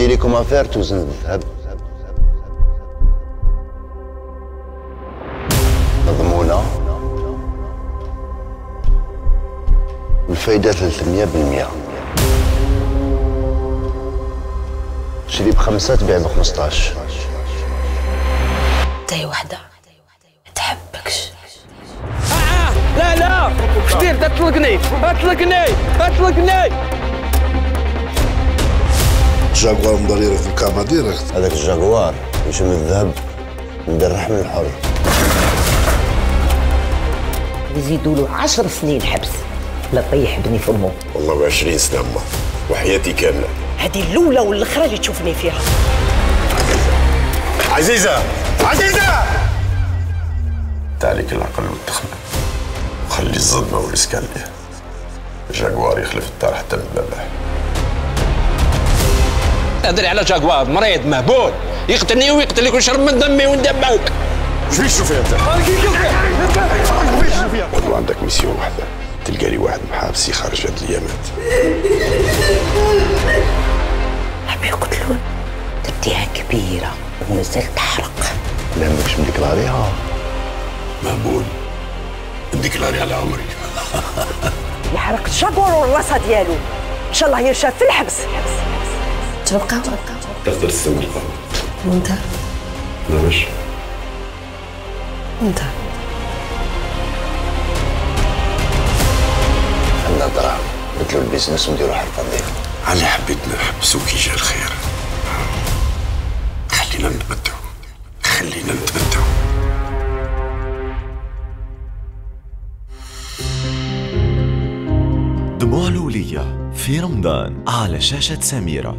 عندي ليكم affaire توزن الذهب مضمونة. الفايدة 300% شري بخمسة تبيع ب 15 تاي وحدة؟ ما تحبكش. لا لا. كثير تطلقني. أطلقني. أطلقني. جاكوار مضريرة في الكامة ديريكت. هذاك الجاكوار يشم الذهب مدرح من الحر. يزيدوا له عشر سنين حبس. لا طيح بني في أمه. والله ب 20 سنة أما. وحياتي كاملة. هذه الأولى والأخرى اللي تشوفني فيها. عزيزة! عزيزة! تعاليك العقل والتخمة. وخلي الصدمه والاسكاليه جاكوار يخلف الدار حتى من بابه. ادري على جاكوار مريض مهبول. يقتلني ويقتلك ويشرب من دمي وندمك إيش فيك شوفي أنت؟ والله عندك ميسيون واحدة. تلقى لي واحد محابسي خارج هاد الايامات عم يقتلون. تديها كبيرة ومازال تحرق. لا ماكش مديكلاريها مهبول. ديكلاري على عمري. يحرق الجاكور والراسه ديالو. إن شاء الله يرشد في الحبس. تبقى تقدر تسوي. القهوه وانت لا باش انت عندنا دراهم بدلوا البيزنس ونديروا حرفة نظيفه علي حبيت نحبسوك يجي الخير دموع الولية في رمضان على شاشة سميرة.